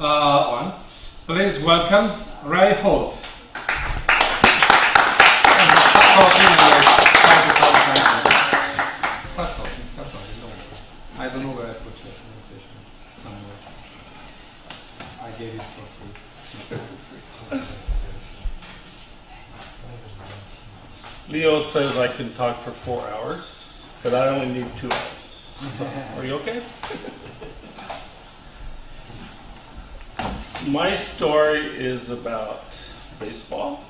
Uh, one. Please welcome Ray Holt. Start talking and like, try to talk frankly. Start talking, start talking. Don't. I don't know where I put your invitation. Somewhere. I gave it for free. Leo says I can talk for four hours, but I only need two hours. Are you okay? My story is about baseball,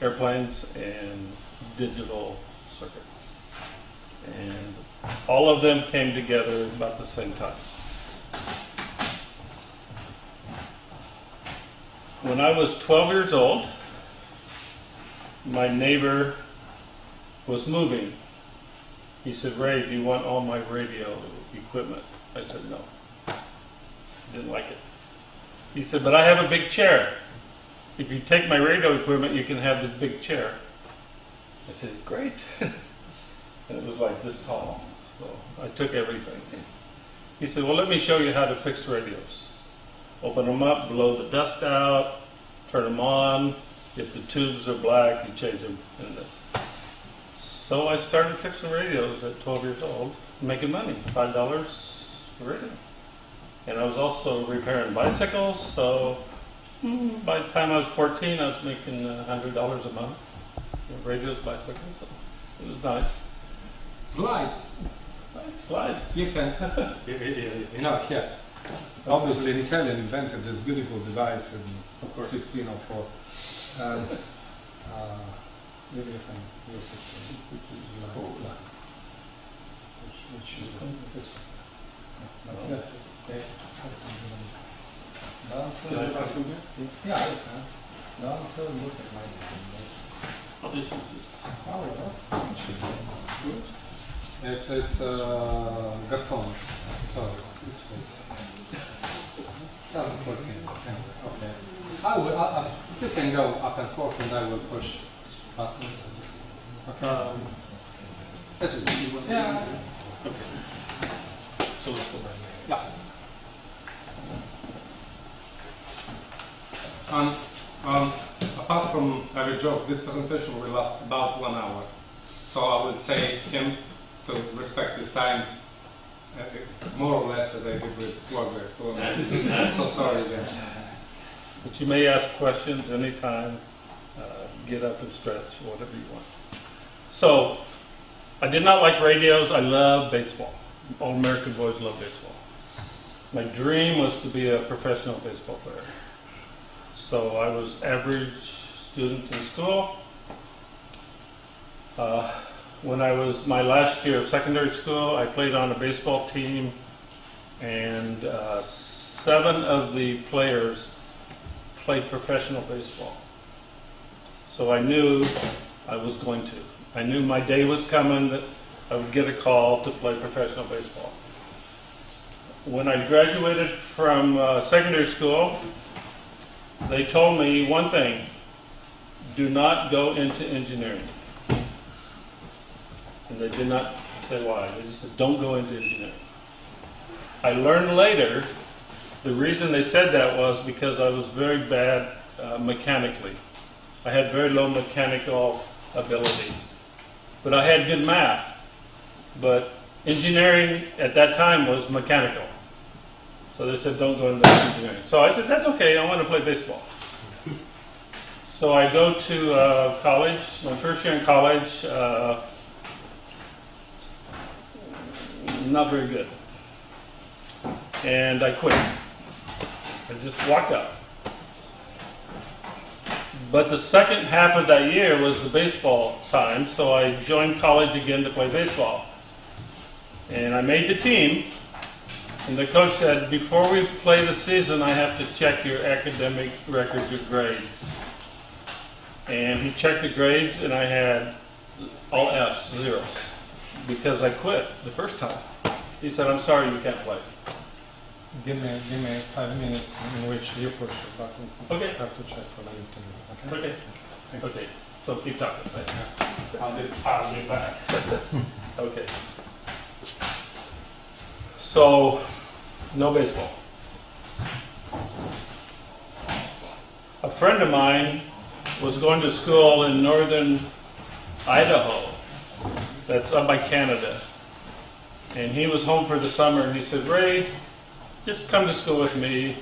airplanes, and digital circuits. And all of them came together about the same time. When I was 12 years old, my neighbor was moving. He said, Ray, do you want all my radio equipment? I said, no. Didn't like it. He said, but I have a big chair. If you take my radio equipment, you can have the big chair. I said, great. and it was like this tall. So I took everything. He said, well, let me show you how to fix radios. Open them up, blow the dust out, turn them on, if the tubes are black, you change them in this. So I started fixing radios at 12 years old, making money, $5 a radio. And I was also repairing bicycles, so mm, by the time I was 14, I was making uh, $100 a month. with Radios, bicycles, so it was nice. Slides. Slides. You can, know, here. Obviously, an Italian invented this beautiful device in Of 1604. And, uh, maybe I can use it to- which is Cool. slides. Which, which is this one. No, yes, okay. Don't Can I look try at- some here? Yeah, you can. Don't look at my numbers. I'll just use this. Yeah. It's, it's uh, Gaston. So it's this way. Doesn't work Okay. I will, I, I, you can go up and forth and I will push buttons. Okay. Um, That's it. Yeah. so let's go back. Yeah. Um, um, apart from every joke, this presentation will last about one hour. So I would say him to respect his time uh, more or less as I did with progress. So I'm so sorry again. But you may ask questions anytime, uh, get up and stretch, whatever you want. So, I did not like radios, I love baseball. All American boys love baseball. My dream was to be a professional baseball player. So I was average student in school. Uh, when I was my last year of secondary school, I played on a baseball team, and uh, seven of the players played professional baseball. So I knew I was going to. I knew my day was coming that I would get a call to play professional baseball. When I graduated from uh, secondary school, they told me one thing do not go into engineering. And they did not say why. They just said, don't go into engineering. I learned later the reason they said that was because I was very bad uh, mechanically. I had very low mechanical ability. But I had good math. But engineering at that time was mechanical. So they said, don't go into engineering. So I said, that's okay, I want to play baseball. So I go to uh, college, my first year in college, uh, not very good. And I quit. I just walked out. But the second half of that year was the baseball time, so I joined college again to play baseball. And I made the team, and the coach said, before we play the season, I have to check your academic records, your grades. And he checked the grades, and I had all F's, zeros, because I quit the first time. He said, I'm sorry, you can't play. Give me, give me five minutes in which you push the button. Okay. I have to check for the interview. Okay. Okay. Okay. So keep talking. Right? I'll be, I'll be back. okay. So, no baseball. A friend of mine was going to school in northern Idaho, that's up by Canada. And he was home for the summer and he said, Ray, just come to school with me.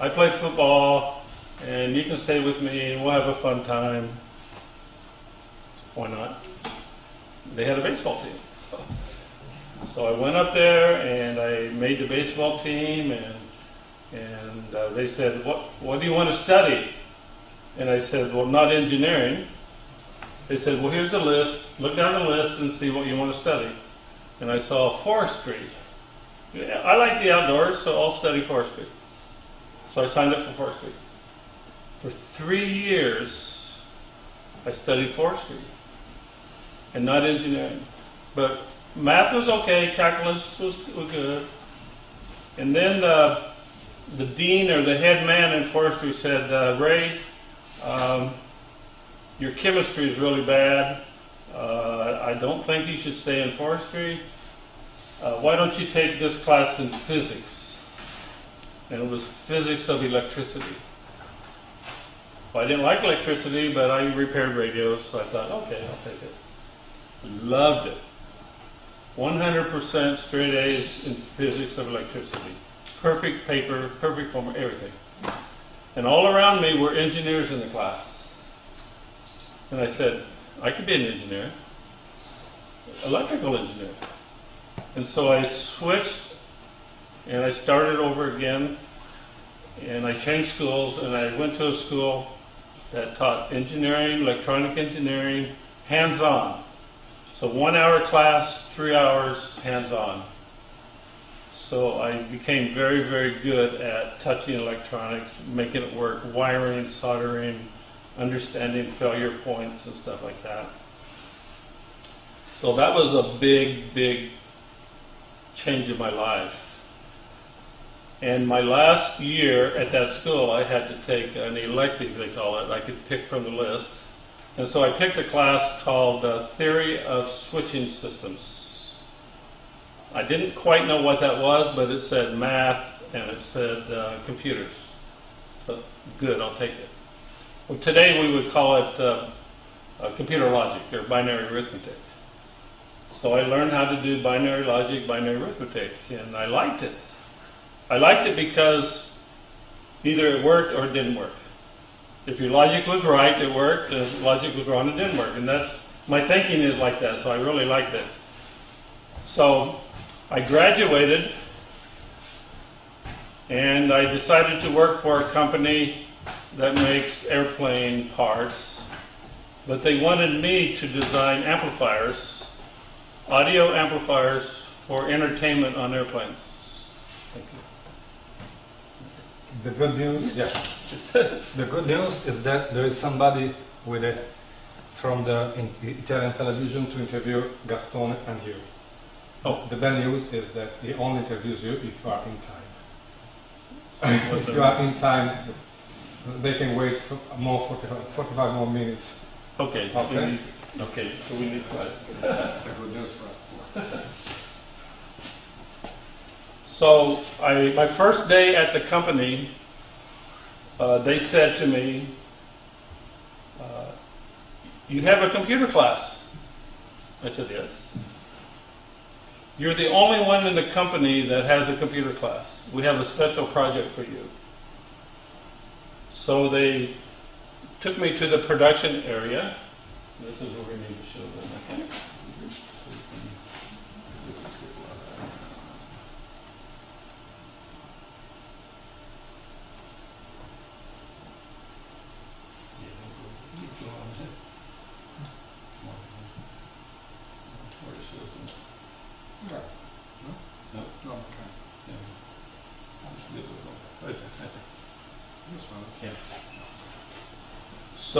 I play football and you can stay with me and we'll have a fun time. Why not? They had a baseball team. So, I went up there and I made the baseball team and and uh, they said, what, what do you want to study? And I said, well, not engineering. They said, well, here's the list. Look down the list and see what you want to study. And I saw forestry. I like the outdoors, so I'll study forestry. So I signed up for forestry. For three years, I studied forestry and not engineering. But math was okay, calculus was, was good. And then uh, the dean or the head man in forestry said, uh, Ray, um, your chemistry is really bad. Uh, I don't think you should stay in forestry. Uh, why don't you take this class in physics? And it was physics of electricity. Well, I didn't like electricity, but I repaired radios, so I thought, okay, I'll take it. Loved it. 100% straight A's in physics of electricity. Perfect paper, perfect form, everything. And all around me were engineers in the class. And I said, I could be an engineer, electrical engineer. And so I switched and I started over again and I changed schools and I went to a school that taught engineering, electronic engineering, hands on. So one hour class, three hours hands on. So I became very, very good at touching electronics, making it work, wiring, soldering, understanding failure points and stuff like that. So that was a big, big change in my life. And my last year at that school, I had to take an elective, they call it. I could pick from the list. And so I picked a class called uh, Theory of Switching Systems. I didn't quite know what that was, but it said math and it said uh, computers. So good, I'll take it. Well, today we would call it uh, uh, computer logic or binary arithmetic. So I learned how to do binary logic, binary arithmetic, and I liked it. I liked it because either it worked or it didn't work. If your logic was right, it worked. If logic was wrong, it didn't work. And that's my thinking is like that, so I really liked it. So I graduated and I decided to work for a company that makes airplane parts, but they wanted me to design amplifiers, audio amplifiers for entertainment on airplanes. Thank you. The good news, yes. the good news is that there is somebody with it from the Italian television to interview Gaston and you. Oh. The bad news is that he only interviews you if you are in time. So if you are in time, they can wait for more 45, 45 more minutes. Okay, Okay. okay, so we need slides. That's a good news for us. So I, my first day at the company, uh, they said to me, uh, "You have a computer class." I said, "Yes." You're the only one in the company that has a computer class. We have a special project for you. So they took me to the production area. This is where we need to show the mechanics. Right. No. No, okay. This one.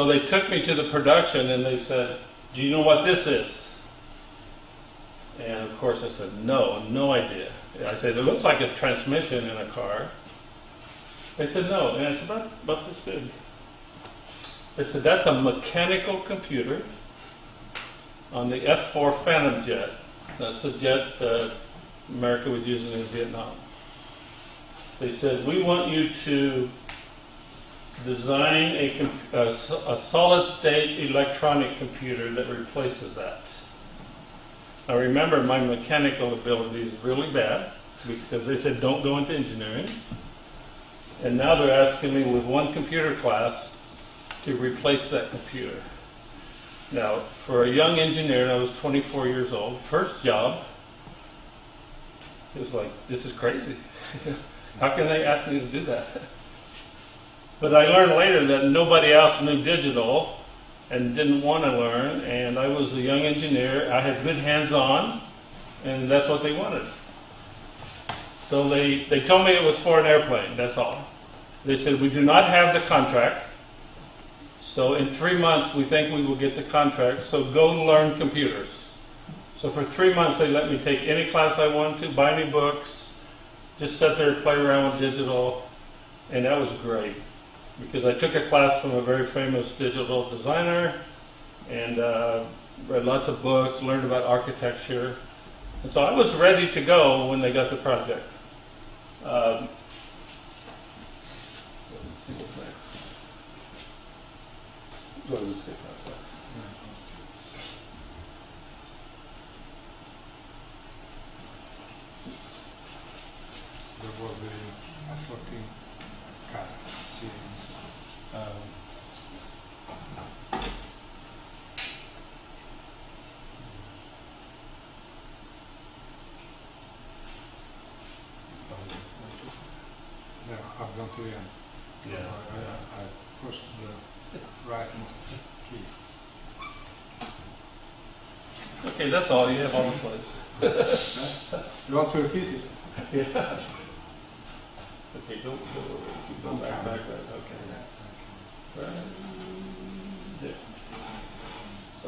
So they took me to the production and they said, Do you know what this is? And of course I said, No, no idea. I said, It looks like a transmission in a car. They said, No. And it's about, about this big. They said, That's a mechanical computer on the F 4 Phantom jet. That's a jet that America was using in Vietnam. They said, We want you to designing a, a a solid state electronic computer that replaces that. I remember my mechanical ability is really bad because they said don't go into engineering. And now they're asking me with one computer class to replace that computer. Now, for a young engineer, I was 24 years old, first job, it was like, this is crazy. How can they ask me to do that? But I learned later that nobody else knew digital and didn't want to learn, and I was a young engineer. I had good hands-on, and that's what they wanted. So they, they told me it was for an airplane, that's all. They said, we do not have the contract, so in three months, we think we will get the contract, so go learn computers. So for three months, they let me take any class I wanted to, buy me books, just sit there, and play around with digital, and that was great. Because I took a class from a very famous digital designer, and uh, read lots of books, learned about architecture, and so I was ready to go when they got the project. Um, was 14 car series. Um, yeah, to the end. Yeah. I, I, I pushed the rightmost key. Okay, that's all. You have all the slides. You want to repeat it? Yeah. Okay, don't go. Keep going back, back, back. Okay. Right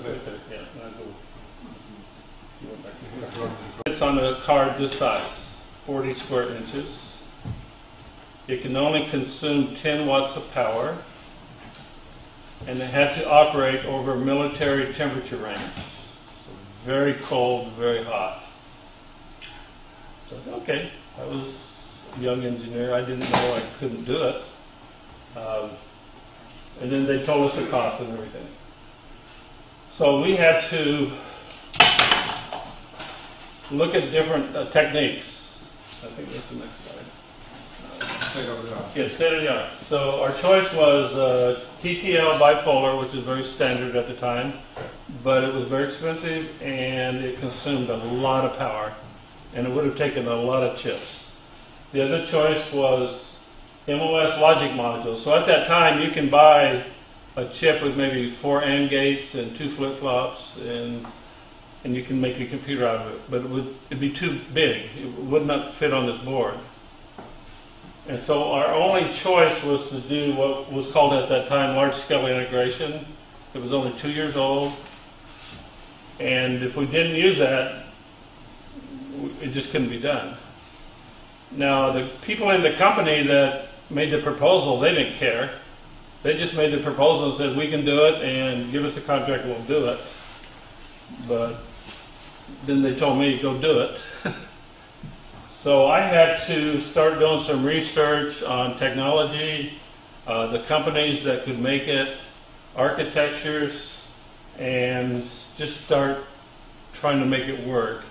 there. So yeah, now go. You went back to It's here. wrong. It's on a card this size, 40 square inches. It can only consume 10 watts of power. And it had to operate over military temperature range. So very cold, very hot. So I said, okay, I was a young engineer. I didn't know I couldn't do it. Um, and then they told us the cost and everything. So we had to look at different uh, techniques. I think that's the next slide. Take over the Yeah, state of the art. So our choice was uh, TTL bipolar, which is very standard at the time, but it was very expensive and it consumed a lot of power, and it would have taken a lot of chips. The other choice was MOS logic modules. So at that time, you can buy a chip with maybe four AND gates and two flip flops, and and you can make a computer out of it. But it would it'd be too big. It would not fit on this board. And so our only choice was to do what was called at that time large-scale integration. It was only two years old. And if we didn't use that, it just couldn't be done. Now, the people in the company that made the proposal, they didn't care. They just made the proposal and said, we can do it and give us a contract, we'll do it. But then they told me, go do it. So I had to start doing some research on technology, uh, the companies that could make it, architectures, and just start trying to make it work.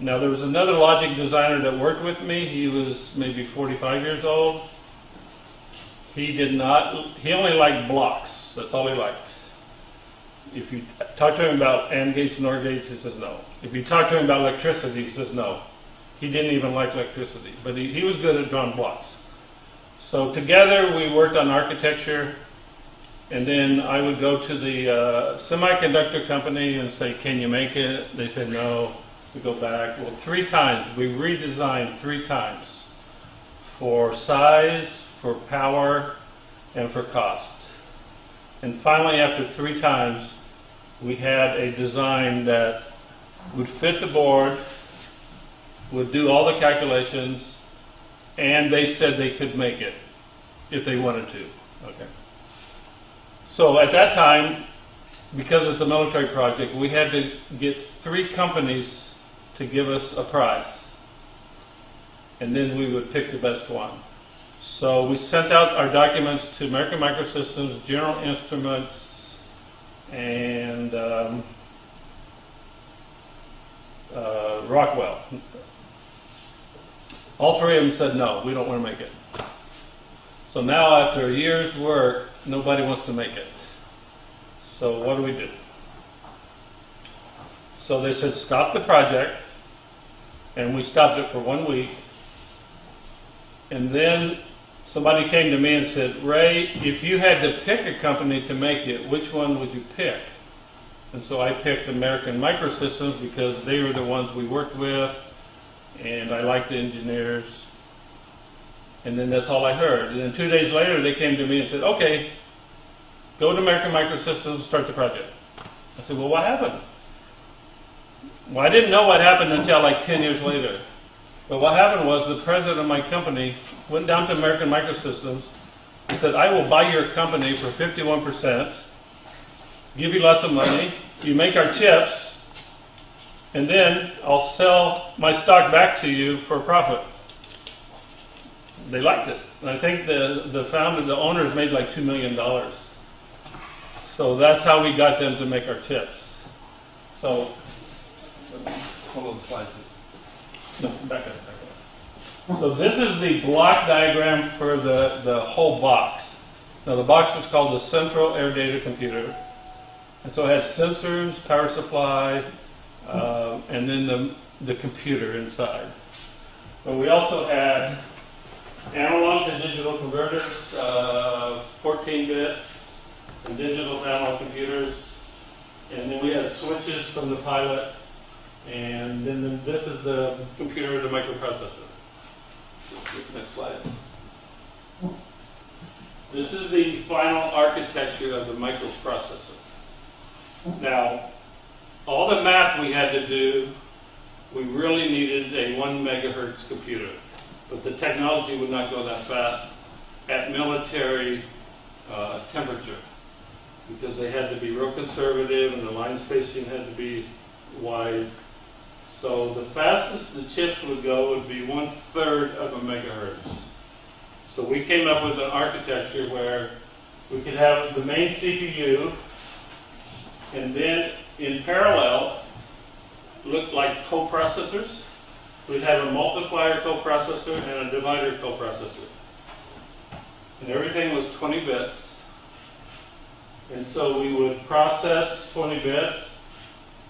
Now there was another logic designer that worked with me. He was maybe 45 years old. He did not. He only liked blocks. That's all he liked. If you talk to him about AND gates and OR gates, he says no. If you talk to him about electricity, he says no. He didn't even like electricity, but he, he was good at drawing blocks. So together we worked on architecture, and then I would go to the uh, semiconductor company and say, "Can you make it?" They said no. We go back. Well, three times we redesigned three times for size, for power, and for cost. And finally, after three times, we had a design that would fit the board, would do all the calculations, and they said they could make it if they wanted to. Okay. So at that time, because it's a military project, we had to get three companies to give us a price, and then we would pick the best one. So we sent out our documents to American Microsystems, General Instruments, and um, uh, Rockwell. All three of them said, no, we don't want to make it. So now, after a year's work, nobody wants to make it. So what do we do? So they said, stop the project, and we stopped it for one week. And then somebody came to me and said, Ray, if you had to pick a company to make it, which one would you pick? And so I picked American Microsystems because they were the ones we worked with, and I liked the engineers. And then that's all I heard. And then two days later, they came to me and said, okay, go to American Microsystems and start the project. I said, well, what happened? Well, I didn't know what happened until like 10 years later. But what happened was the president of my company went down to American Microsystems and said, I will buy your company for 51%, give you lots of money, you make our chips, and then I'll sell my stock back to you for a profit. They liked it. And I think the, the founder, the owners made like $2 million. So that's how we got them to make our chips. So, hold on the slides. No, back up, back up. So this is the block diagram for the, the whole box. Now the box was called the Central Air Data Computer. And so it had sensors, power supply, uh, and then the, the computer inside. But we also had analog to digital converters, uh, 14 bit, and digital analog computers. And then we had switches from the pilot. And then the- this is the computer, the microprocessor. Next slide. This is the final architecture of the microprocessor. Now, all the math we had to do, we really needed a one megahertz computer. But the technology would not go that fast at military uh, temperature because they had to be real conservative and the line spacing had to be wide. So the fastest the chips would go would be one third of a megahertz. So we came up with an architecture where we could have the main CPU and then in parallel look like coprocessors. We'd have a multiplier coprocessor and a divider coprocessor. And everything was 20 bits. And so we would process 20 bits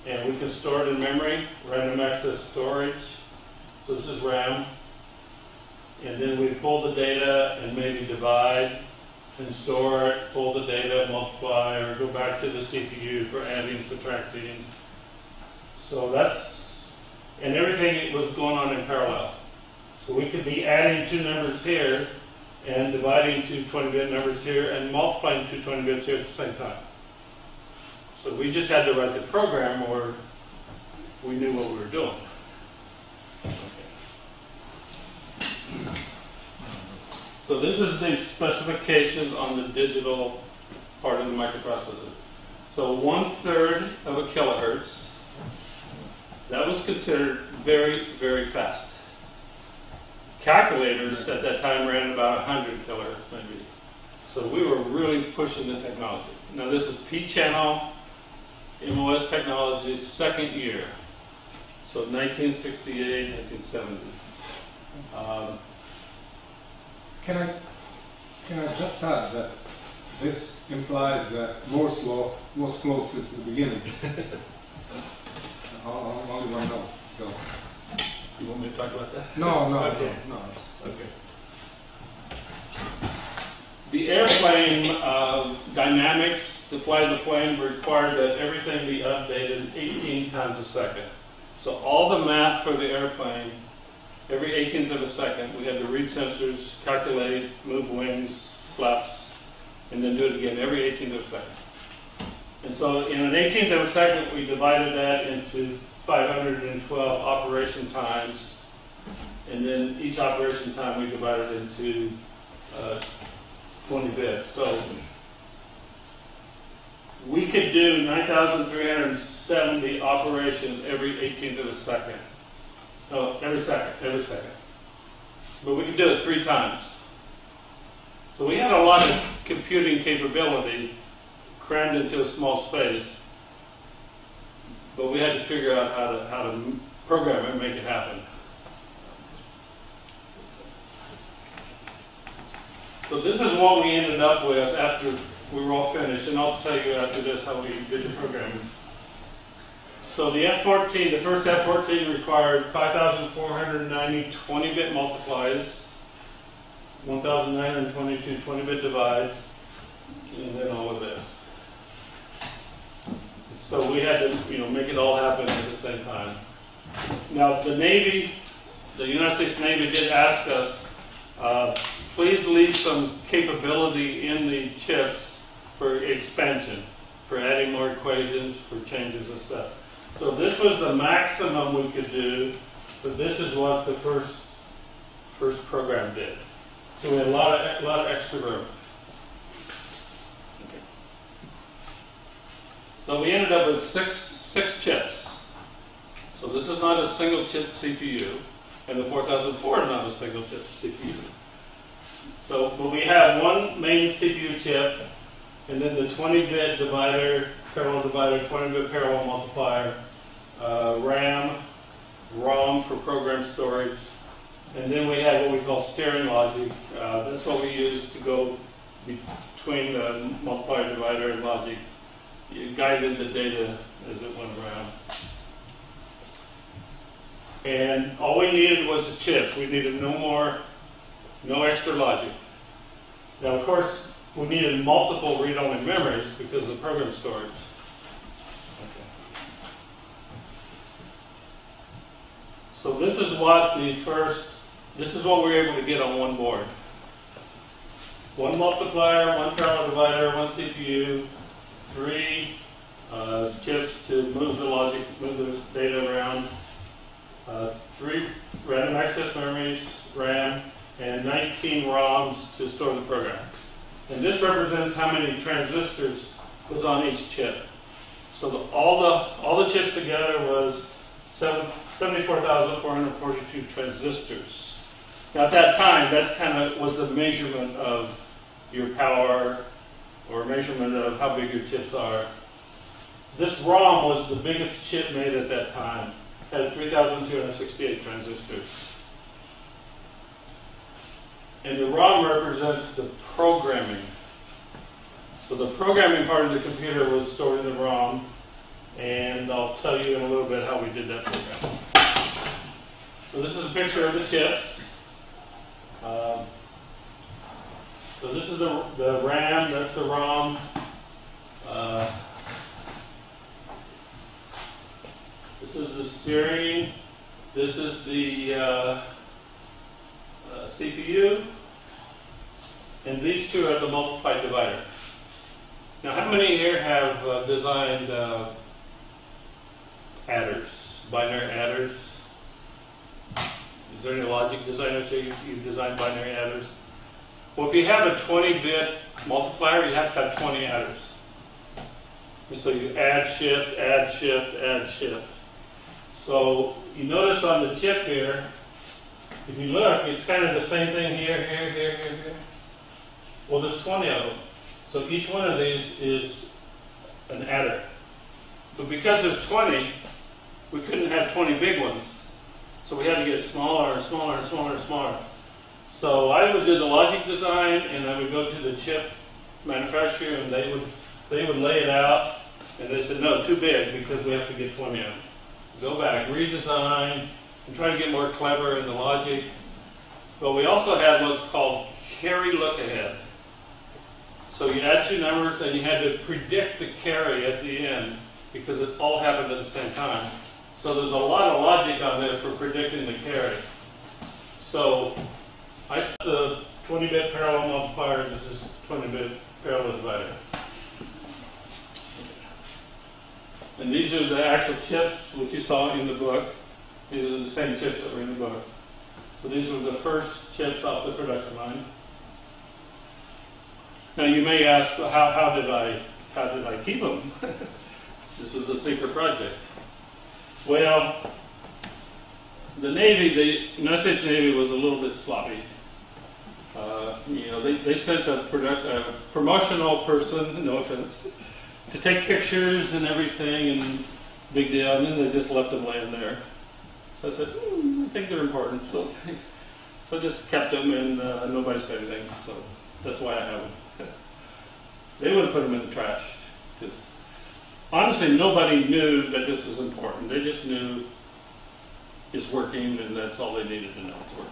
and we could store it in memory, random access storage. So this is RAM. And then we pull the data and maybe divide and store it, pull the data, multiply, or go back to the CPU for adding, subtracting. So that's, and everything was going on in parallel. So we could be adding two numbers here and dividing two 20-bit numbers here and multiplying two 20 bits here at the same time. So we just had to write the program or we knew what we were doing. So this is the specifications on the digital part of the microprocessor. So one third of a kilohertz. That was considered very, very fast. Calculators at that time ran about 100 kilohertz maybe. So we were really pushing the technology. Now this is P-channel MOS technology's second year. So 1968, 1970. Um, Can I, can I just add that this implies that Moore's law, Moore's flowed since the beginning? O- o- Only one note, go. you want me to talk about that? No, no, Okay. no, no. Okay. The airplane uh, dynamics to fly the plane required that everything be updated 18 times a second. So all the math for the airplane, every 18th of a second, we had to read sensors, calculate, move wings, flaps, and then do it again every 18th of a second. And so in an 18th of a second, we divided that into 512 operation times and then each operation time we divided into uh, 20 bits. So we could do 9,370 operations every 18th of a second. No, every second, every second. But we could do it three times. So we had a lot of computing capabilities crammed into a small space, but we had to figure out how to, how to program it and make it happen. So this is what we ended up with after we were all finished, and I'll tell you after this how we did the programming. So the F-14, the first F-14 required 5,490 20-bit multiplies, 1,922 20-bit divides, and then all of this. So we had to, you know, make it all happen at the same time. Now, the Navy, the United States Navy did ask us, uh, please leave some capability in the chips for expansion, for adding more equations, for changes of stuff. So this was the maximum we could do, but this is what the first first program did. So we had a lot of a lot of extra room. So we ended up with six six chips. So this is not a single chip CPU, and the 4004 is not a single chip CPU. So, but we have one main CPU chip, and then the 20-bit divider, parallel divider, 20-bit parallel multiplier, uh, RAM, ROM for program storage, and then we had what we call steering logic. Uh, that's what we use to go between the multiplier, divider, and logic. You guided the data as it went around. And all we needed was the chips. We needed no more, no extra logic. Now, of course, we needed multiple read-only memories because of program storage. So this is what the first, this is what we were able to get on one board. One multiplier, one parallel divider, one CPU, three uh, chips to move the logic, move the data around, uh, three random access memories, RAM, and 19 ROMs to store the program. And this represents how many transistors was on each chip. So the, all the all the chips together was seven, 74,442 transistors. Now at that time, that's kind of was the measurement of your power or measurement of how big your chips are. This ROM was the biggest chip made at that time. Had 3,268 transistors. And the ROM represents the programming. So the programming part of the computer was stored in the ROM, and I'll tell you in a little bit how we did that program. So this is a picture of the chips. Um, so this is the, the RAM, that's the ROM. Uh, this is the steering. This is the uh, uh, CPU. And these two are the multiply divider. Now, how many here have uh, designed uh, adders, binary adders? Is there any logic designers here you, you designed binary adders? Well, if you have a 20-bit multiplier, you have to have 20 adders. And so you add shift, add shift, add shift. So you notice on the chip here, if you look, it's kind of the same thing here, here, here, here, here. Well, there's 20 of them. So each one of these is an adder. But because there's 20, we couldn't have 20 big ones. So we had to get smaller and smaller and smaller and smaller. So I would do the logic design, and I would go to the chip manufacturer, and they would they would lay it out, and they said no, too big because we have to get 20 of them. Go back, redesign, and try to get more clever in the logic. But we also had what's called carry look ahead. So you add two numbers, and you had to predict the carry at the end because it all happened at the same time. So there's a lot of logic on there for predicting the carry. So I the 20-bit parallel multiplier. This is 20-bit parallel divider. And these are the actual chips which you saw in the book. These are the same chips that were in the book. So these were the first chips off the production line. Now you may ask, well, how, how did I how did I keep them? this was a secret project. Well, the Navy, the United States Navy was a little bit sloppy. Uh, you know, they, they sent a, product, a promotional person, no offense, to take pictures and everything, and big deal, and then they just left them laying there. So I said, hmm, I think they're important. So, so I just kept them, and uh, nobody said anything. So that's why I have them. They would have put them in the trash. Because honestly, nobody knew that this was important. They just knew it's working, and that's all they needed to know. It's working.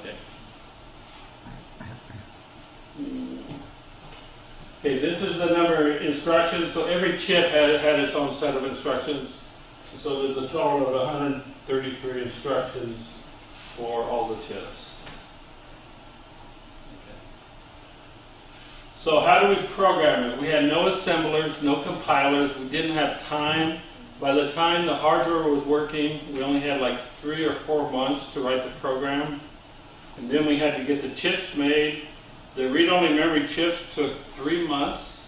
Okay. Okay, this is the number of instructions. So every chip had, had its own set of instructions. So there's a total of 133 instructions for all the chips. Okay. So how do we program it? We had no assemblers, no compilers. We didn't have time. By the time the hardware was working, we only had like three or four months to write the program. And then we had to get the chips made. The read-only memory chips took three months.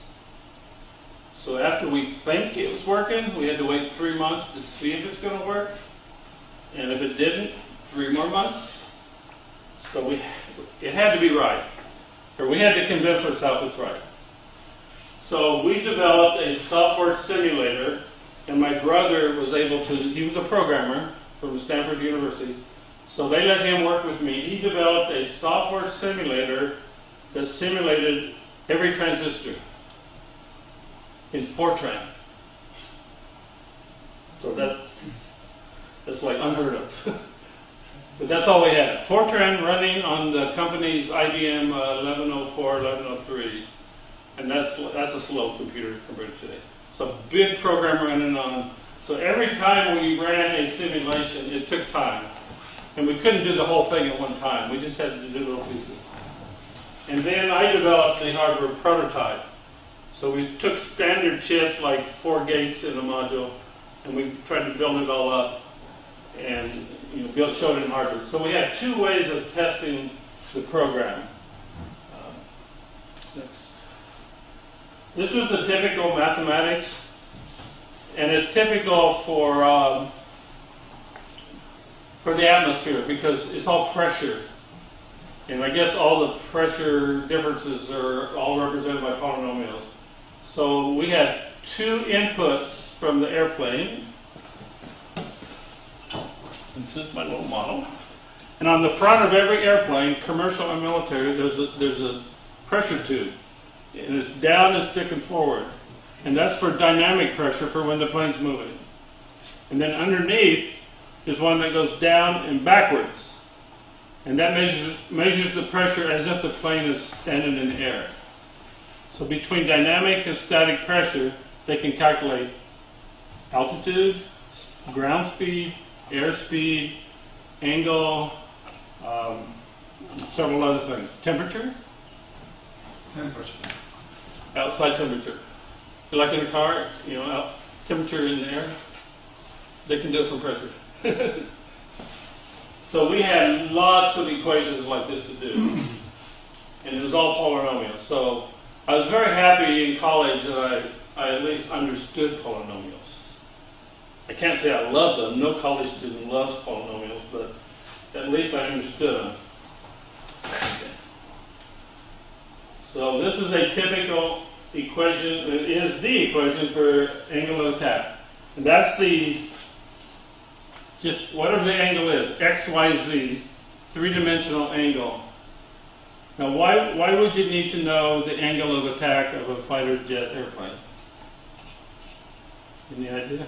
So after we think it was working, we had to wait three months to see if it's going to work. And if it didn't, three more months. So we, it had to be right. Or we had to convince ourselves it's right. So we developed a software simulator, and my brother was able to, he was a programmer from Stanford University. So they let him work with me. He developed a software simulator that simulated every transistor in Fortran. So that's that's like unheard of. but that's all we had. Fortran running on the company's IBM uh, 1104, 1103, and that's that's a slow computer compared to today. So big program running on. So every time we ran a simulation, it took time, and we couldn't do the whole thing at one time. We just had to do little pieces. And then I developed the hardware prototype. So we took standard chips like four gates in a module, and we tried to build it all up and you know, build, showed it in hardware. So we had two ways of testing the program. Next. This was the typical mathematics, and it's typical for um, for the atmosphere because it's all pressure. And I guess all the pressure differences are all represented by polynomials. So we had two inputs from the airplane. This is my little model. And on the front of every airplane, commercial and military, there's a, there's a pressure tube. And it's down and sticking forward. And that's for dynamic pressure for when the plane's moving. And then underneath is one that goes down and backwards. And that measures, measures the pressure as if the plane is standing in the air. So between dynamic and static pressure, they can calculate altitude, ground speed, airspeed, angle, um, several other things. Temperature, Temperature. outside temperature. Like in a car, you know, out, temperature in the air, they can do it from pressure. so we had lots of equations like this to do. And it was all polynomials. So I was very happy in college that I, I at least understood polynomials. I can't say I loved them. No college student loves polynomials, but at least I understood them. So this is a typical equation. It is the equation for angle of attack. And that's the, just whatever the angle is, x, y, z, three-dimensional angle. Now, why, why would you need to know the angle of attack of a fighter jet airplane? Any idea?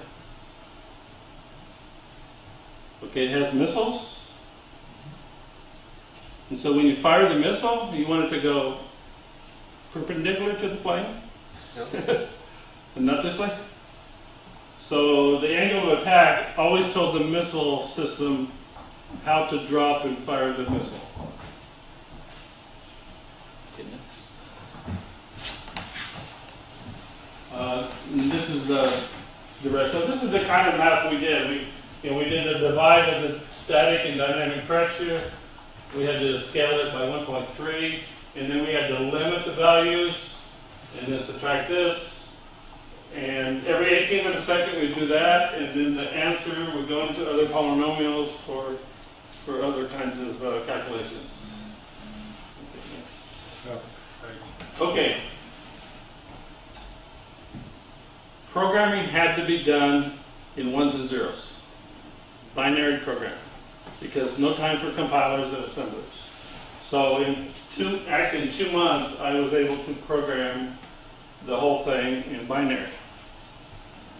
Okay, it has missiles. And so when you fire the missile, you want it to go perpendicular to the plane and not this way. So the angle of attack always told the missile system how to drop and fire the missile. Okay, next. Uh, this is the, the rest. So this is the kind of math we did. We, you know, we did a divide of the static and dynamic pressure. We had to scale it by 1.3, and then we had to limit the values, and then subtract this. And every 18th of a second we do that, and then the answer would go into other polynomials for, for other kinds of uh, calculations. Okay. Programming had to be done in ones and zeros. Binary program. Because no time for compilers and assemblers. So in two, actually in two months, I was able to program the whole thing in binary.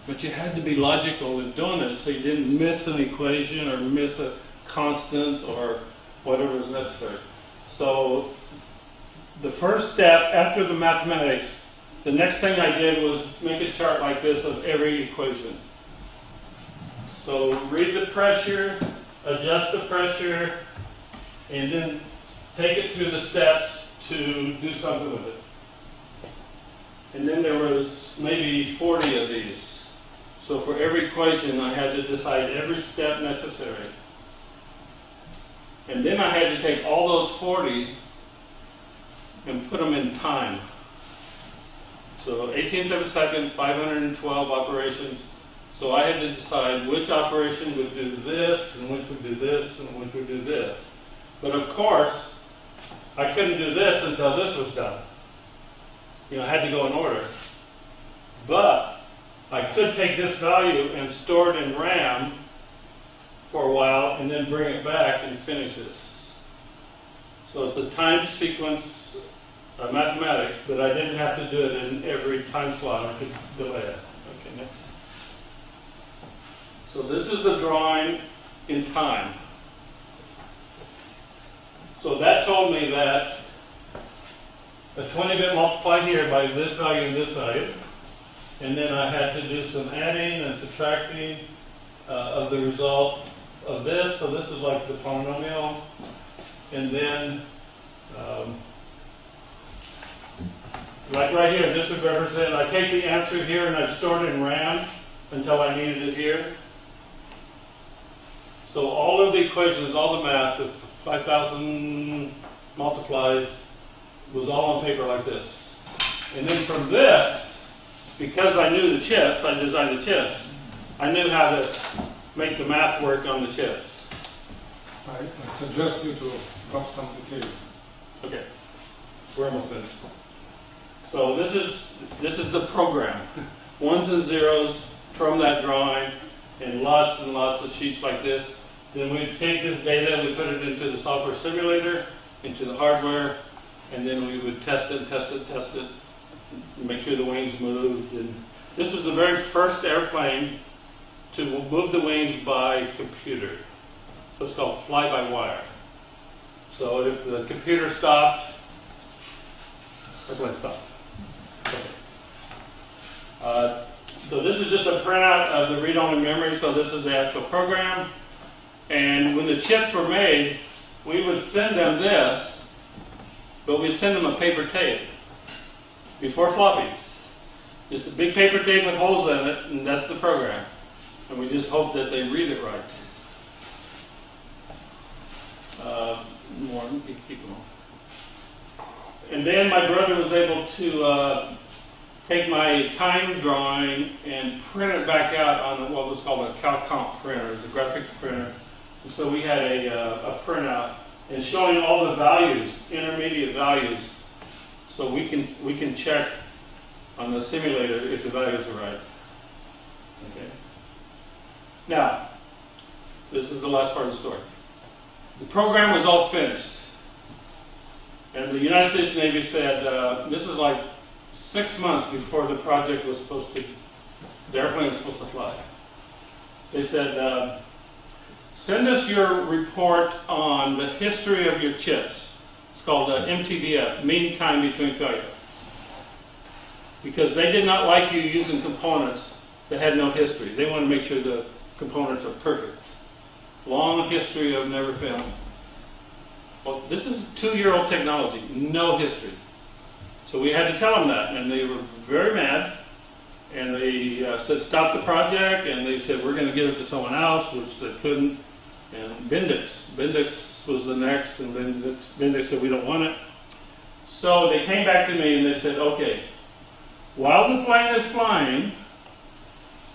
But you had to be logical in doing it so you didn't miss an equation or miss a constant or whatever was necessary. So the first step after the mathematics, the next thing I did was make a chart like this of every equation. So read the pressure, adjust the pressure, and then take it through the steps to do something with it. And then there was maybe 40 of these. So for every equation, I had to decide every step necessary. And then I had to take all those 40 and put them in time. So 18th of a second, 512 operations. So I had to decide which operation would do this, and which would do this, and which would do this. But of course, I couldn't do this until this was done. You know, I had to go in order. But I could take this value and store it in RAM for a while and then bring it back and finish this. So it's a time sequence uh, mathematics, but I didn't have to do it in every time slot. I could delay it. Okay, next. So this is the drawing in time. So that told me that a 20-bit multiplied here by this value and this value, and then I had to do some adding and subtracting uh, of the result of this. So this is like the polynomial, and then um, like right here, this would represent, I take the answer here and I store it in RAM until I needed it here. So all of the equations, all the math, the 5,000 multiplies, was all on paper like this. And then from this, because I knew the chips, I designed the chips, I knew how to make the math work on the chips. I, I suggest you to drop some details. Okay, we're almost finished. So this is, this is the program. Ones and zeros from that drawing and lots and lots of sheets like this. Then we take this data, we put it into the software simulator, into the hardware, and then we would test it, test it, test it, make sure the wings moved. And this was the very first airplane to move the wings by computer. So it's called fly-by-wire. So if the computer stopped, airplane stopped. Uh, so this is just a printout of the read-only memory. So this is the actual program. And when the chips were made, we would send them this, but we'd send them a paper tape before floppies. Just a big paper tape with holes in it, and that's the program. And we just hope that they read it right. Uh, more, keep. And then my brother was able to uh, take my time drawing and print it back out on what was called a CalComp printer. It's a graphics printer. And so we had a, uh, a printout and showing all the values, intermediate values, so we can we can check on the simulator if the values are right. Okay. Now, this is the last part of the story. The program was all finished. And the United States Navy said, uh, this is like six months before the project was supposed to, the airplane was supposed to fly. They said, uh, send us your report on the history of your chips. It's called uh, MTBF, mean time between failure. Because they did not like you using components that had no history. They want to make sure the components are perfect. Long history of never failing. Well, this is two-year-old technology, no history. So we had to tell them that, and they were very mad. And they uh, said, stop the project, and they said, we're going to give it to someone else, which they couldn't. And Bendix, Bendix was the next, and Bendix, Bendix said, we don't want it. So they came back to me and they said, okay, while the plane is flying,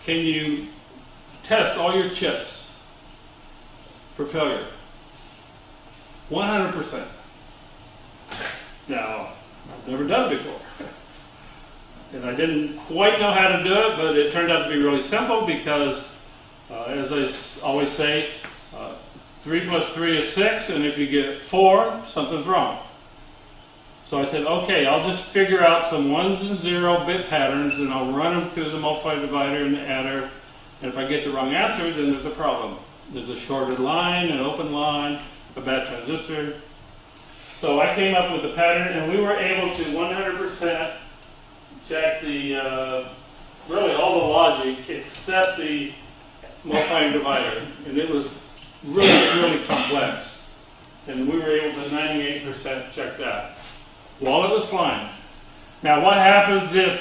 can you test all your chips for failure? 100%. Now, Never done before. And I didn't quite know how to do it, but it turned out to be really simple because, uh, as I always say, uh, three plus three is six, and if you get four, something's wrong. So I said, okay, I'll just figure out some ones and zero bit patterns, and I'll run them through the multiply divider and the adder. And if I get the wrong answer, then there's a problem. There's a shorted line, an open line, a bad transistor. So I came up with a pattern, and we were able to 100% check the, uh, really all the logic except the multiplying divider. And it was really, really complex. And we were able to 98% check that while it was flying. Now, what happens if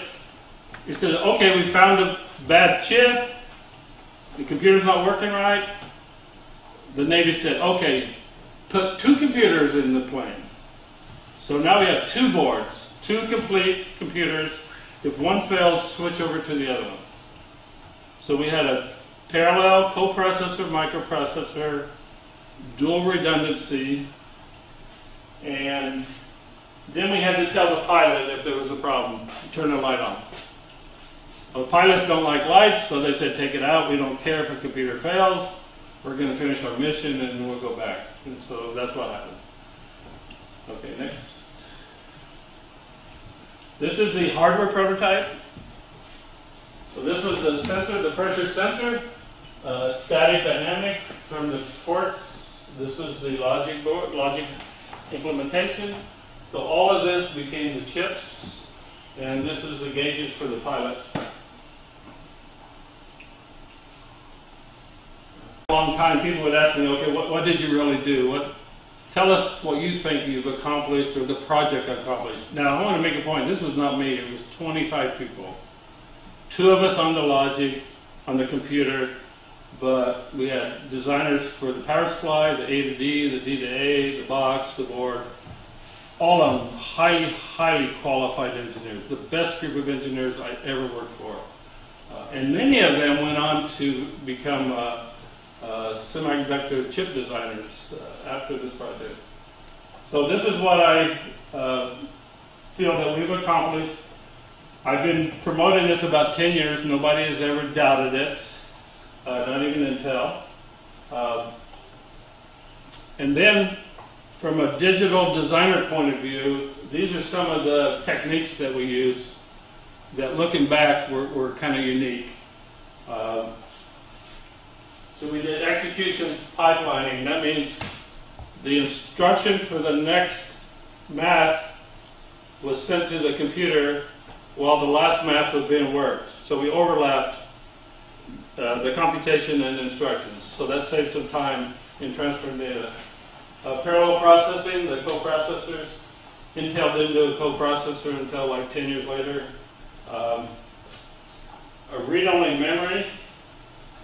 it says, okay, we found a bad chip, the computer's not working right? The Navy said, okay, put two computers in the plane. So now we have two boards, two complete computers. If one fails, switch over to the other one. So we had a parallel coprocessor, microprocessor, dual redundancy, and then we had to tell the pilot if there was a problem, turn the light on. Well, the pilots don't like lights, so they said take it out. We don't care if a computer fails. We're going to finish our mission and we'll go back. And so that's what happened. Okay, next. This is the hardware prototype. So this was the sensor, the pressure sensor, uh, static dynamic from the ports. This is the logic board, logic implementation. So all of this became the chips, and this is the gauges for the pilot. A long time, people would ask me, okay, what, what did you really do? What, tell us what you think you've accomplished or the project accomplished. Now, I want to make a point. This was not me. It was 25 people. Two of us on the logic, on the computer, but we had designers for the power supply, the A to D, the D to A, the box, the board all of them highly, highly qualified engineers, the best group of engineers I ever worked for. Uh, and many of them went on to become uh, semiconductor chip designers uh, after this project. So this is what I uh, feel that we've accomplished. I've been promoting this about 10 years. Nobody has ever doubted it, uh, not even Intel. Uh, and then from a digital designer point of view, these are some of the techniques that we use that looking back were, were kind of unique. Um, so we did execution pipelining. That means the instruction for the next math was sent to the computer while the last math was being worked. So we overlapped uh, the computation and instructions. So that saves some time in transferring data. Uh, parallel processing, the coprocessors. Intel didn't do a coprocessor until like 10 years later. Um, a read-only memory.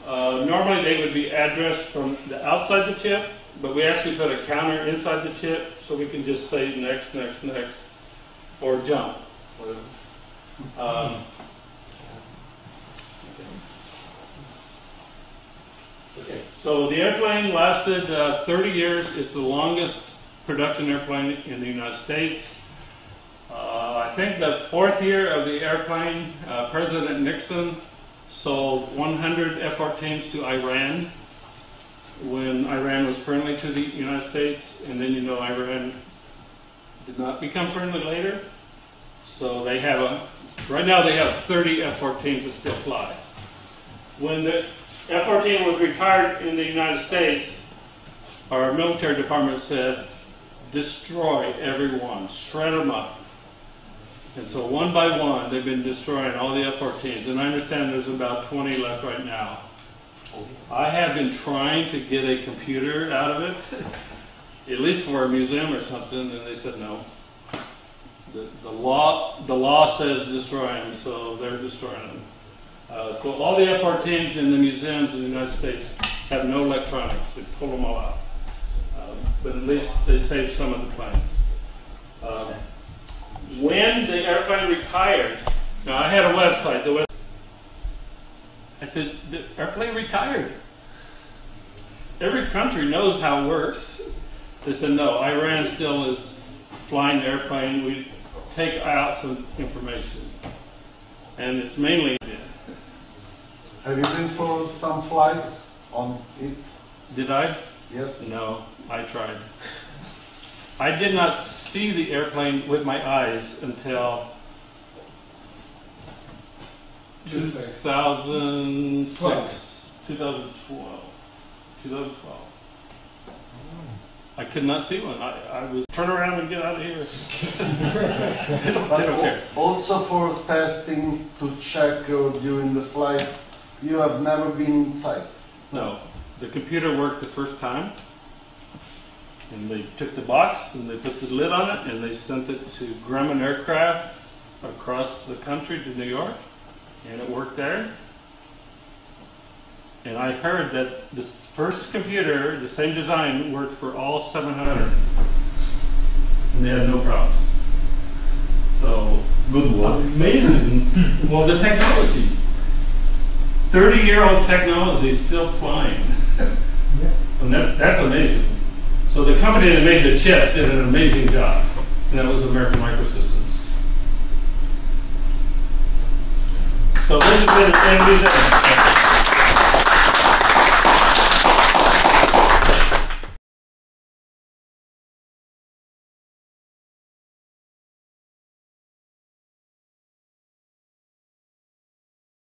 Uh, normally they would be addressed from the outside the chip, but we actually put a counter inside the chip so we can just say next, next, next, or jump. Um, Okay, so the airplane lasted uh, 30 years. It's the longest production airplane in the United States. Uh, I think the fourth year of the airplane, uh, President Nixon sold 100 F-14s to Iran when Iran was friendly to the United States, and then you know Iran did not become friendly later. So they have a, right now they have 30 F-14s that still fly. When the F-14 was retired in the United States, our military department said, destroy every one, shred them up. And so one by one, they've been destroying all the F-14s, and I understand there's about 20 left right now. I have been trying to get a computer out of it, at least for a museum or something, and they said no. The, the law, the law says destroy them, so they're destroying them. Uh, so all the F-14s in the museums in the United States have no electronics. They pull them all out. Um, but at least they saved some of the planes. Um, when the airplane retired, now I had a website. The web- I said, the airplane retired. Every country knows how it works. They said, no, Iran still is flying the airplane. We take out some information. And it's mainly, Have you been for some flights on it? did I? Yes? No, I tried. I did not see the airplane with my eyes until 2006, 2012, 2012. I could not see one. I, I was turn around and get out of here. they don't, But they don't care. also for testing to check uh, during the flight, you have never been inside. No, the computer worked the first time, and they took the box and they put the lid on it and they sent it to Grumman Aircraft across the country to New York, and it worked there. And I heard that this first computer, the same design, worked for all 700, and they had no problems. So Good work. amazing. well, the technology. 30 year old technology is still flying. Yeah. and that's, that's amazing. So the company that made the chips did an amazing job. And that was American Microsystems. So this has been an.